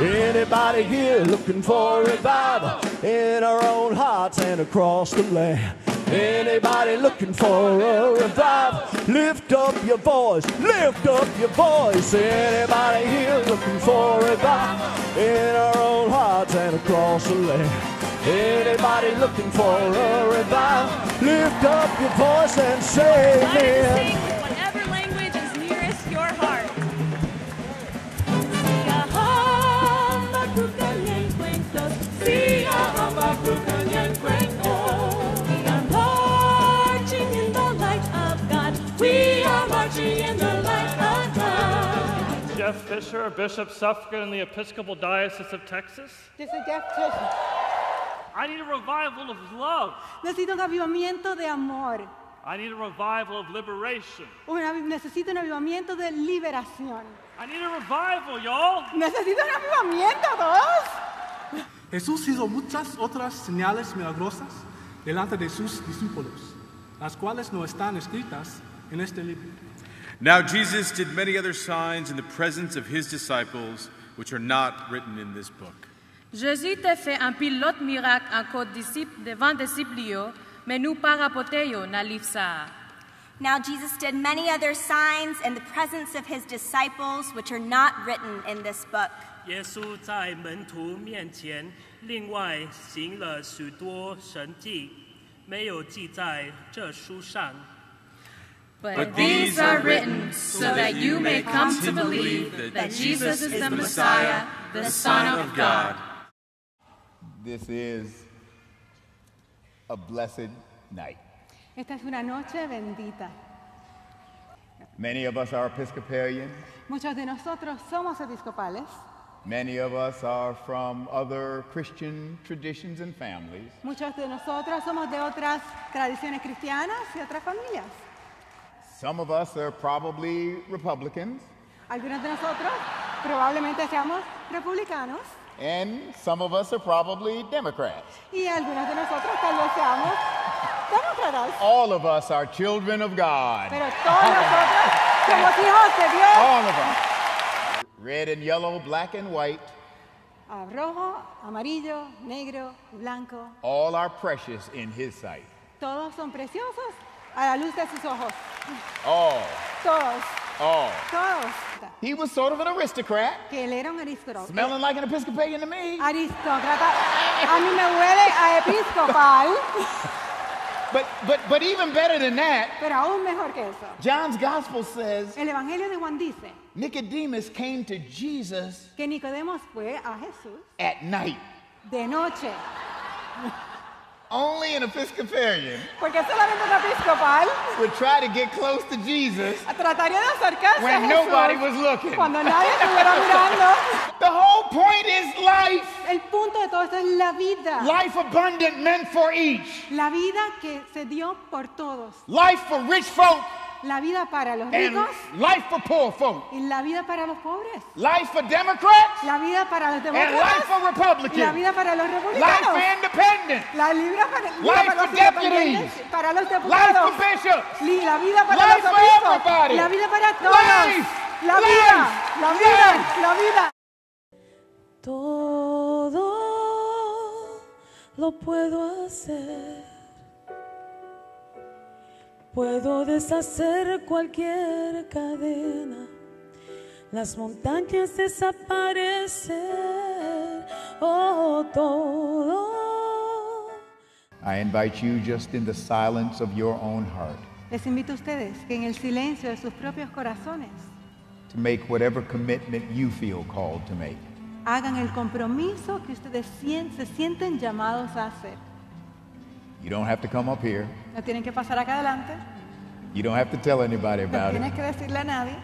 Anybody here looking for revival in our own hearts and across the land? Anybody looking for a revival? Lift up your voice, lift up your voice. Anybody here looking for revival in our own hearts and across the land? Anybody looking for a revival? Lift up your voice and say amen. Are marching in the light of God. Jeff Fisher, Bishop Suffragan in the Episcopal Diocese of Texas. This is Jeff Fisher. I need a revival of love. Necesito un avivamiento de amor. I need a revival of liberation. Necesito un avivamiento de liberación. I need a revival, y'all. Necesito un avivamiento, todos. Jesús hizo muchas otras señales milagrosas delante de sus discípulos, las cuales no están escritas en este libro. Now Jesus did many other signs in the presence of his disciples, which are not written in this book. Jésus te fait un pilote miracle encore disciple devant disciplio, mais nous parapoteio na livsa. Now Jesus did many other signs in the presence of his disciples, which are not written in this book. 耶稣在门徒面前另外行了许多神迹，没有记在这书上。 But these are written so that you may come to believe that Jesus is the Messiah, the Son of God. This is a blessed night. Esta es una noche bendita. Many of us are Episcopalians. Muchos de nosotros somos episcopales. Many of us are from other Christian traditions and families. Muchos de nosotros somos de otras tradiciones cristianas y otras familias. Some of us are probably Republicans, Algunos de nosotros probablemente seamos republicanos and some of us are probably Democrats. y algunos de nosotros tal vez seamos demócratas. All of us are children of God. Pero todos nosotros somos hijos de Dios. All of us. Red and yellow, black and white, Ah, rojo, amarillo, negro, blanco. all are precious in His sight. Todos son preciosos a la luz de sus ojos. All, Todos, all. todos. He was sort of an aristocrat, Que él era un aristócrata. smelling like an Episcopalian to me. Aristócrata. A mí me huele a episcopal, But, but, but even better than that, pero aún mejor que eso. John's gospel says El Evangelio de Juan dice Nicodemus came to Jesus que Nicodemos fue a Jesús at night. de noche. Only an Episcopalian Porque solamente un episcopal would try to get close to Jesus trataría de acercarse a when Jesús nobody was looking. cuando nadie estuviera mirando. The whole point is life. El punto de todo esto es la vida. Life abundant meant for each. La vida que se dio por todos. Life for rich folk La vida para los and ricos life for poor folk. y la vida para los pobres. Life for Democrats La vida para los and life for demócratas y la Republicans. vida para los Life republicanos. for independent. La vida para, Life para for los deputies. para los Life for diputados. bishops. Li- La vida para Life los for obispos. everybody. La vida para todos. Life. La Life. vida, la vida, Life. la vida. Todo lo puedo hacer. Puedo deshacer cualquier cadena. Las montañas desaparecer. Oh, todo. I invite you just in the silence of your own heart Les invito a ustedes que en el silencio de sus propios corazones to make whatever commitment you feel called to make. hagan el compromiso que ustedes se sienten llamados a hacer. You don't have to come up here. No tienen que pasar acá adelante, You don't have to tell anybody no about tienes it. que decirle a nadie.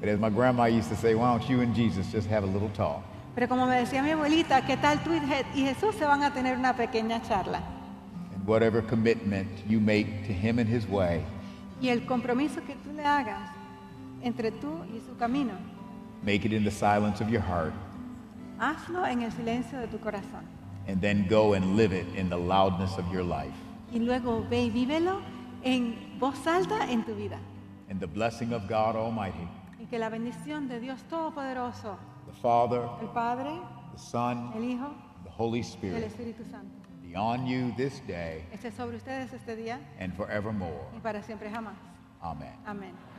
But as my grandma used to say, why don't you and Jesus just have a little talk? Pero como me decía mi abuelita, ¿qué tal tú y Je- y Jesús se van a tener una pequeña charla? And whatever commitment you make to Him and His way, Y el compromiso que tú le hagas entre tú y su camino, make it in the silence of your heart, hazlo en el silencio de tu corazón. and then go and live it in the loudness of your life. Y luego ve y vívelo en voz alta en tu vida. And the blessing of God Almighty, Y que la bendición de Dios Todopoderoso, the Father, el Padre, the Son, el Hijo and the Holy y el Spirit Espíritu Santo. be on you this day Esté sobre ustedes este día and forevermore. y para siempre jamás. Amen. Amén.